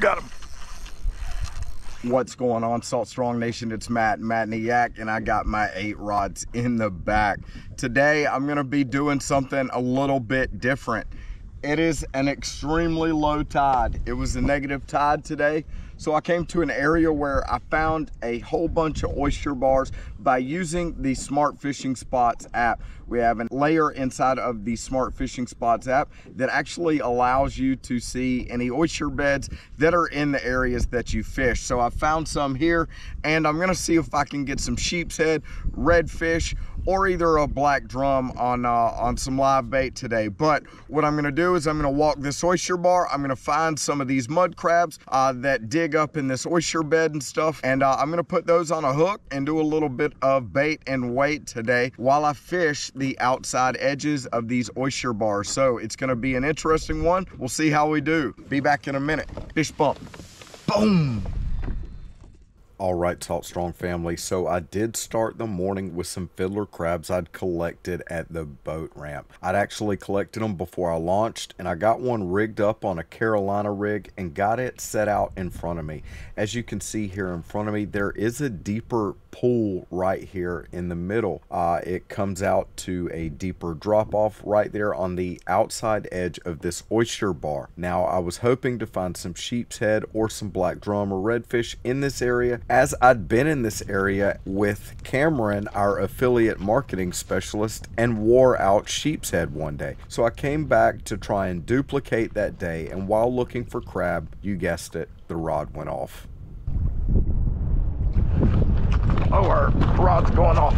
got him. What's going on, Salt Strong Nation? It's Matt, Matt Yak, and I got my eight rods in the back. Today, I'm gonna be doing something a little bit different. It is an extremely low tide. It was a negative tide today, so I came to an area where I found a whole bunch of oyster bars by using the Smart Fishing Spots app. We have a layer inside of the Smart Fishing Spots app that actually allows you to see any oyster beds that are in the areas that you fish. So I found some here and I'm gonna see if I can get some sheep's head, redfish, or either a black drum on uh, on some live bait today. But what I'm gonna do is I'm gonna walk this oyster bar. I'm gonna find some of these mud crabs uh, that dig up in this oyster bed and stuff. And uh, I'm gonna put those on a hook and do a little bit of bait and weight today while I fish the outside edges of these oyster bars. So it's gonna be an interesting one. We'll see how we do. Be back in a minute. Fish bump. Boom. All right, Salt Strong family. So I did start the morning with some fiddler crabs I'd collected at the boat ramp. I'd actually collected them before I launched, and I got one rigged up on a Carolina rig and got it set out in front of me. As you can see here in front of me, there is a deeper pool right here in the middle. Uh, it comes out to a deeper drop off right there on the outside edge of this oyster bar. Now, I was hoping to find some sheep's head or some black drum or redfish in this area as I'd been in this area with Cameron, our affiliate marketing specialist, and wore out sheep's head one day. So I came back to try and duplicate that day, and while looking for crab, you guessed it, the rod went off. Oh, our rod's going off.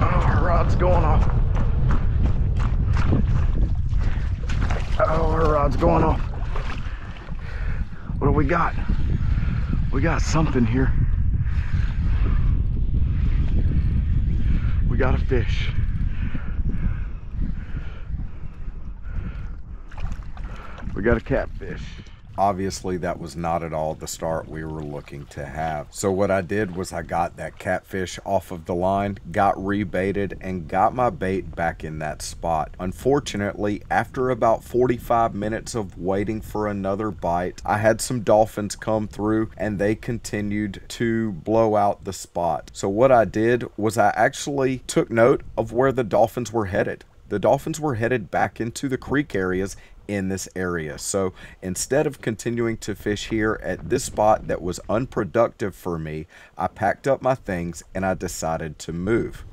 Oh, our rod's going off. Oh, our rod's going off. What do we got? We got something here. We got a fish. We got a catfish obviously that was not at all the start we were looking to have. So what I did was I got that catfish off of the line, got rebaited, and got my bait back in that spot. Unfortunately, after about 45 minutes of waiting for another bite, I had some dolphins come through and they continued to blow out the spot. So what I did was I actually took note of where the dolphins were headed the dolphins were headed back into the creek areas in this area. So instead of continuing to fish here at this spot that was unproductive for me, I packed up my things and I decided to move.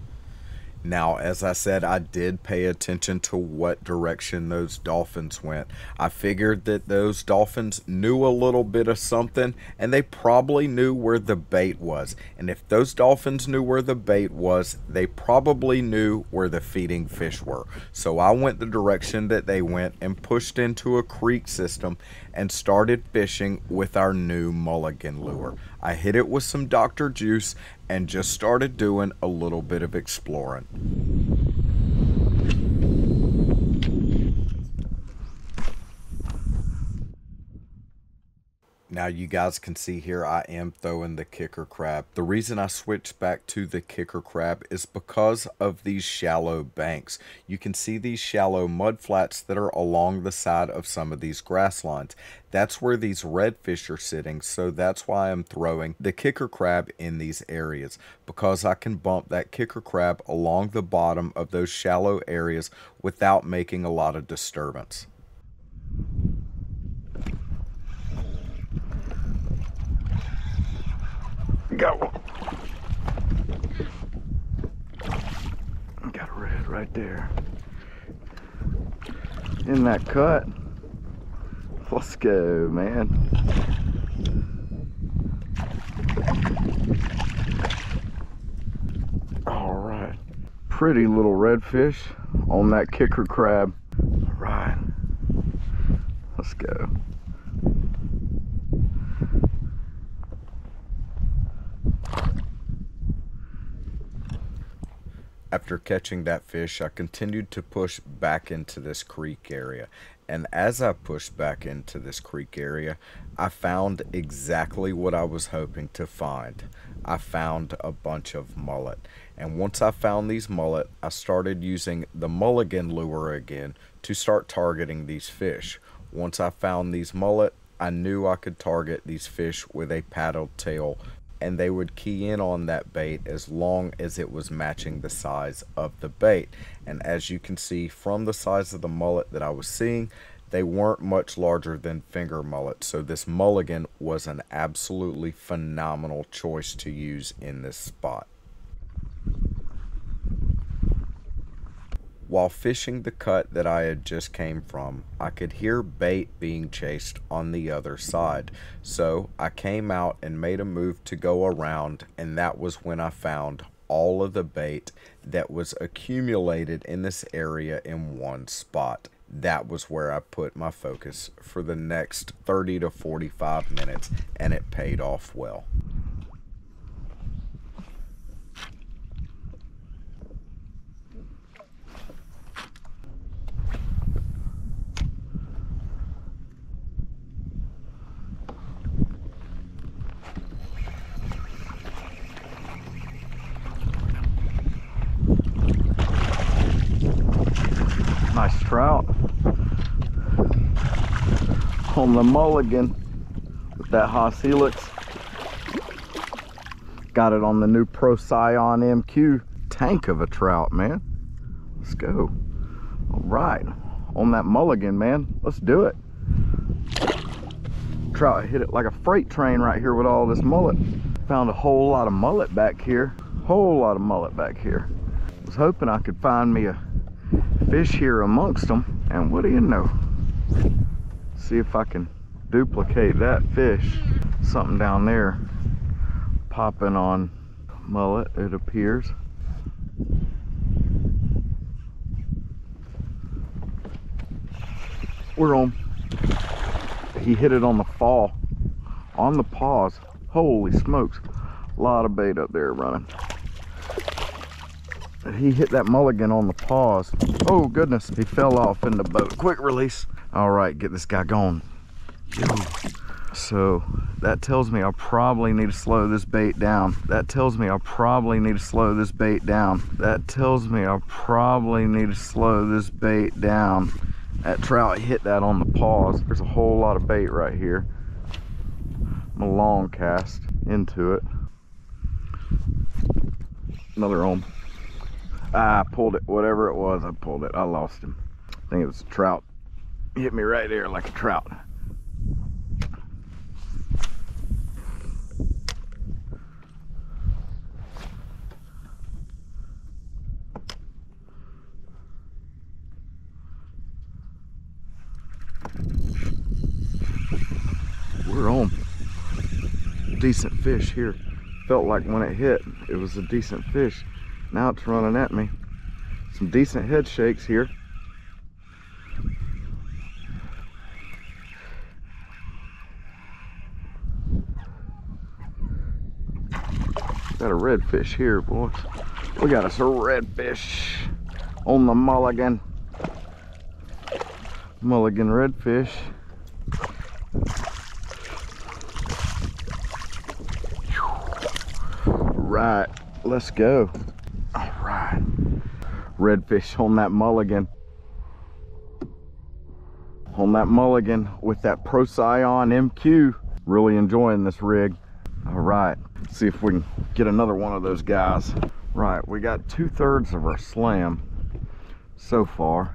Now, as I said, I did pay attention to what direction those dolphins went. I figured that those dolphins knew a little bit of something and they probably knew where the bait was. And if those dolphins knew where the bait was, they probably knew where the feeding fish were. So I went the direction that they went and pushed into a creek system and started fishing with our new mulligan lure. I hit it with some Dr. Juice and just started doing a little bit of exploring. Now you guys can see here I am throwing the kicker crab. The reason I switched back to the kicker crab is because of these shallow banks. You can see these shallow mud flats that are along the side of some of these grass lines. That's where these redfish are sitting, so that's why I'm throwing the kicker crab in these areas because I can bump that kicker crab along the bottom of those shallow areas without making a lot of disturbance. Got one. Got a red right there. In that cut. Let's go, man. All right. Pretty little redfish on that kicker crab. All right. Let's go. After catching that fish, I continued to push back into this creek area. And as I pushed back into this creek area, I found exactly what I was hoping to find. I found a bunch of mullet. And once I found these mullet, I started using the mulligan lure again to start targeting these fish. Once I found these mullet, I knew I could target these fish with a paddle tail and they would key in on that bait as long as it was matching the size of the bait. And as you can see from the size of the mullet that I was seeing, they weren't much larger than finger mullet. So this mulligan was an absolutely phenomenal choice to use in this spot. While fishing the cut that I had just came from, I could hear bait being chased on the other side. So I came out and made a move to go around and that was when I found all of the bait that was accumulated in this area in one spot. That was where I put my focus for the next 30 to 45 minutes and it paid off well. Nice trout. On the mulligan with that Haas Helix. Got it on the new Procyon MQ tank of a trout, man. Let's go. All right. On that mulligan, man. Let's do it. Trout hit it like a freight train right here with all this mullet. Found a whole lot of mullet back here. Whole lot of mullet back here. Was hoping I could find me a fish here amongst them and what do you know see if I can duplicate that fish. Something down there popping on mullet it appears. We're on. He hit it on the fall on the pause holy smokes a lot of bait up there running he hit that mulligan on the pause. Oh goodness, he fell off in the boat. Quick release. All right, get this guy going. So that tells me I probably need to slow this bait down. That tells me I probably need to slow this bait down. That tells me I probably need to slow this bait down. That trout hit that on the pause. There's a whole lot of bait right here. I'm a long cast into it. Another on. I pulled it, whatever it was, I pulled it. I lost him. I think it was a trout. He hit me right there like a trout. We're on. Decent fish here. Felt like when it hit, it was a decent fish. Now it's running at me. Some decent head shakes here. Got a redfish here, boys. We got us a redfish on the mulligan. Mulligan redfish. Right, let's go redfish on that mulligan. On that mulligan with that Procyon MQ. Really enjoying this rig. All right, Let's see if we can get another one of those guys. Right, we got two thirds of our slam so far.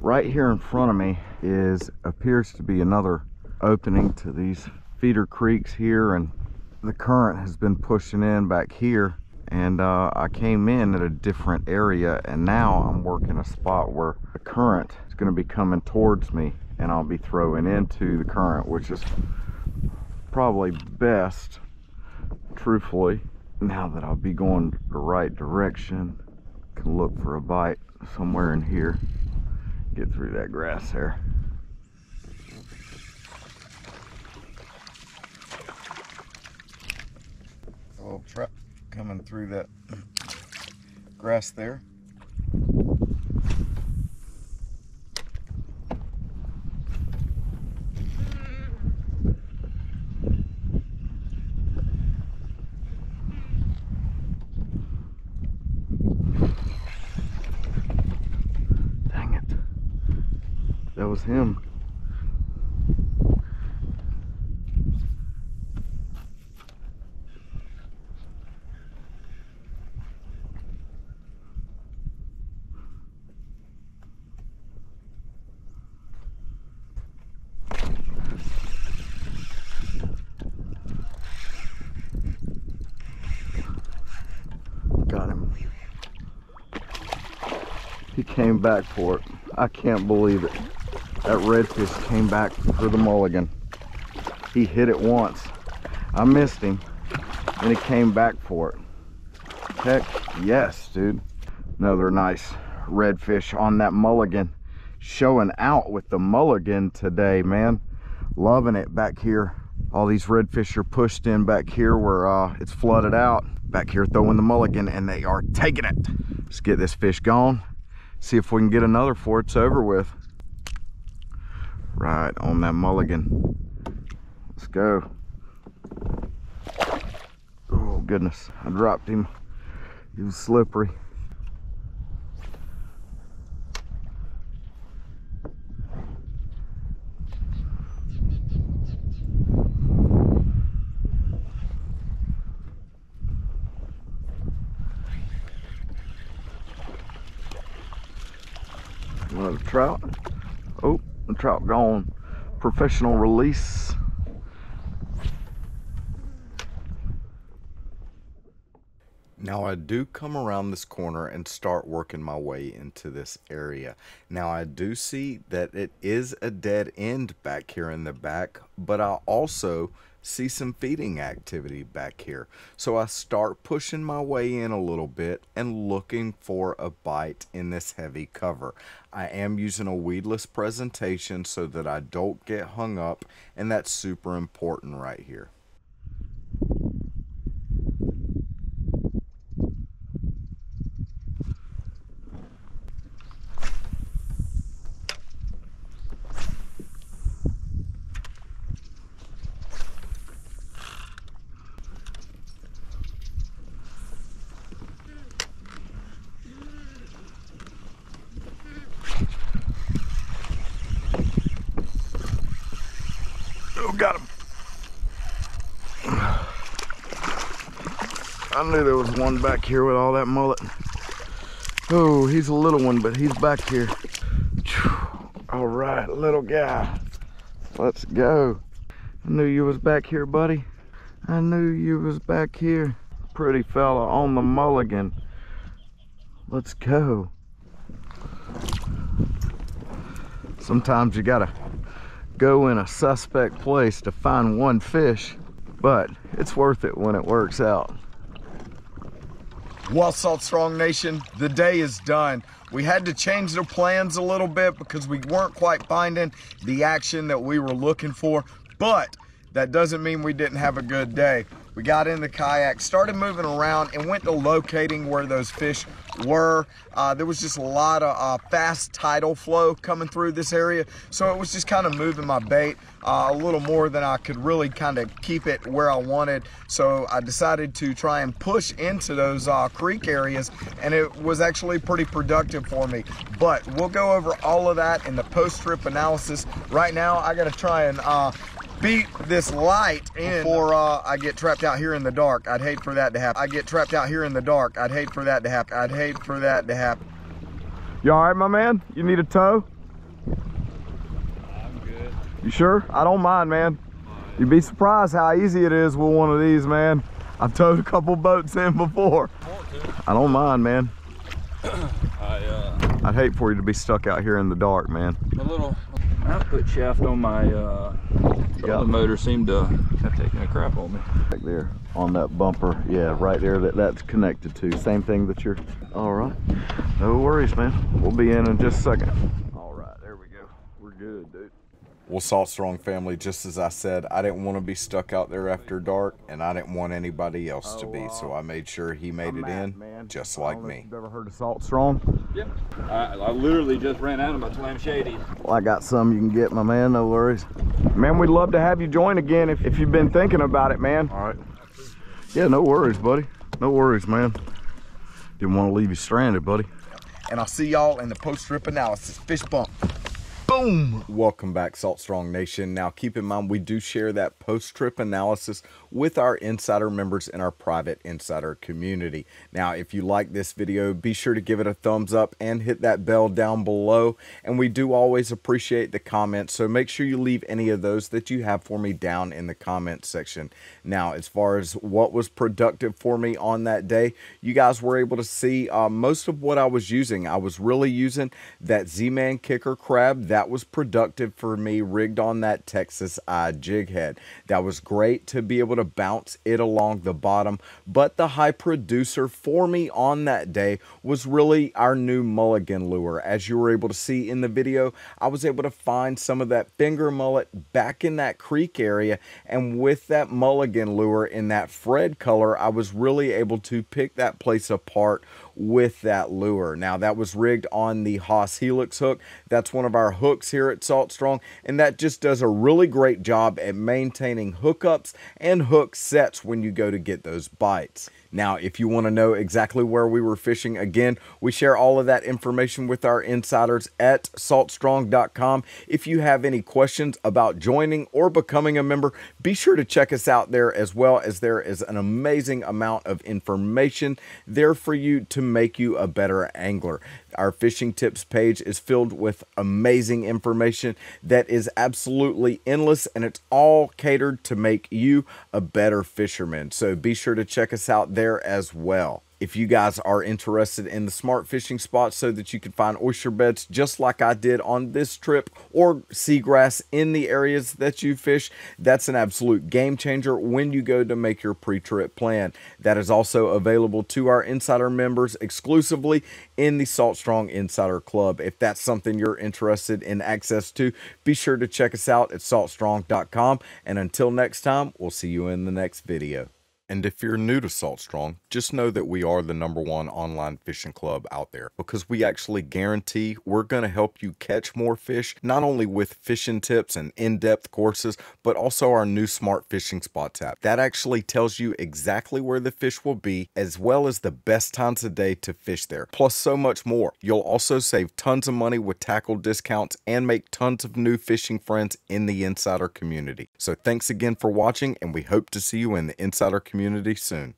Right here in front of me is appears to be another opening to these feeder creeks here and the current has been pushing in back here and uh, I came in at a different area and now I'm working a spot where the current is going to be coming towards me and I'll be throwing into the current which is probably best truthfully now that I'll be going the right direction. Can look for a bite somewhere in here. Get through that grass there. Oh trap coming through that grass there. Dang it. That was him. He came back for it. I can't believe it. That redfish came back for the mulligan. He hit it once. I missed him, and he came back for it. Heck yes, dude. Another nice redfish on that mulligan. Showing out with the mulligan today, man. Loving it back here. All these redfish are pushed in back here where uh, it's flooded out. Back here throwing the mulligan, and they are taking it. Let's get this fish gone. See if we can get another before it's over with. Right on that mulligan. Let's go. Oh goodness, I dropped him. He was slippery. Another trout. Oh, gone. Professional release. Now I do come around this corner and start working my way into this area. Now I do see that it is a dead end back here in the back, but I also see some feeding activity back here. So I start pushing my way in a little bit and looking for a bite in this heavy cover. I am using a weedless presentation so that I don't get hung up and that's super important right here. Oh, got him. I knew there was one back here with all that mullet. Oh, he's a little one, but he's back here. All right, little guy. Let's go. I knew you was back here, buddy. I knew you was back here. Pretty fella on the mulligan. Let's go. Sometimes you gotta go in a suspect place to find one fish, but it's worth it when it works out. Well, Salt Strong Nation, the day is done. We had to change the plans a little bit because we weren't quite finding the action that we were looking for, but that doesn't mean we didn't have a good day. We got in the kayak, started moving around, and went to locating where those fish were. Uh, there was just a lot of uh, fast tidal flow coming through this area, so it was just kind of moving my bait uh, a little more than I could really kind of keep it where I wanted. So I decided to try and push into those uh, creek areas, and it was actually pretty productive for me. But we'll go over all of that in the post-trip analysis. Right now, I got to try and uh, beat this light in before uh, I get trapped out here in the dark. I'd hate for that to happen. I get trapped out here in the dark. I'd hate for that to happen. I'd hate for that to happen. You all right, my man? You need a tow? I'm good. You sure? I don't mind, man. You'd be surprised how easy it is with one of these, man. I've towed a couple boats in before. I don't mind, man. I uh, I'd hate for you to be stuck out here in the dark, man. a little output shaft on my uh, the motor seemed to have taken a crap on me. Back there on that bumper. Yeah, right there that that's connected to. Same thing that you're. All right. No worries, man. We'll be in in just a second. All right, there we go. We're good, dude. Well, Salt Strong family, just as I said, I didn't want to be stuck out there after dark, and I didn't want anybody else to oh, be, so I made sure he made it in, just like me. You've ever heard of Salt Strong? Yep. I, I literally just ran out of my Slam Shady. Well, I got some you can get, my man. No worries. Man, we'd love to have you join again if, if you've been thinking about it, man. All right. Yeah, no worries, buddy. No worries, man. Didn't want to leave you stranded, buddy. And I'll see y'all in the post-trip analysis. Fish bump. Boom. Welcome back, Salt Strong Nation. Now, keep in mind, we do share that post trip analysis with our insider members in our private insider community. Now, if you like this video, be sure to give it a thumbs up and hit that bell down below. And we do always appreciate the comments, so make sure you leave any of those that you have for me down in the comment section. Now, as far as what was productive for me on that day, you guys were able to see uh, most of what I was using. I was really using that Z-Man kicker crab. That was productive for me rigged on that Texas eye jig head. That was great to be able to bounce it along the bottom. But the high producer for me on that day was really our new mulligan lure. As you were able to see in the video, I was able to find some of that finger mullet back in that creek area. And with that mulligan lure in that Fred color, I was really able to pick that place apart with that lure. Now that was rigged on the Haas Helix hook. That's one of our hooks here at Salt Strong and that just does a really great job at maintaining hookups and hook sets when you go to get those bites. Now, if you want to know exactly where we were fishing, again, we share all of that information with our insiders at saltstrong.com. If you have any questions about joining or becoming a member, be sure to check us out there as well as there is an amazing amount of information there for you to make you a better angler. Our fishing tips page is filled with amazing information that is absolutely endless and it's all catered to make you a better fisherman. So be sure to check us out there as well if you guys are interested in the smart fishing spots so that you can find oyster beds just like I did on this trip or seagrass in the areas that you fish, that's an absolute game changer when you go to make your pre-trip plan. That is also available to our insider members exclusively in the Salt Strong Insider Club. If that's something you're interested in access to, be sure to check us out at saltstrong.com. And until next time, we'll see you in the next video. And if you're new to Salt Strong, just know that we are the number one online fishing club out there because we actually guarantee we're going to help you catch more fish, not only with fishing tips and in-depth courses, but also our new Smart Fishing Spots app. That actually tells you exactly where the fish will be, as well as the best times of day to fish there, plus so much more. You'll also save tons of money with tackle discounts and make tons of new fishing friends in the Insider community. So thanks again for watching, and we hope to see you in the Insider community soon.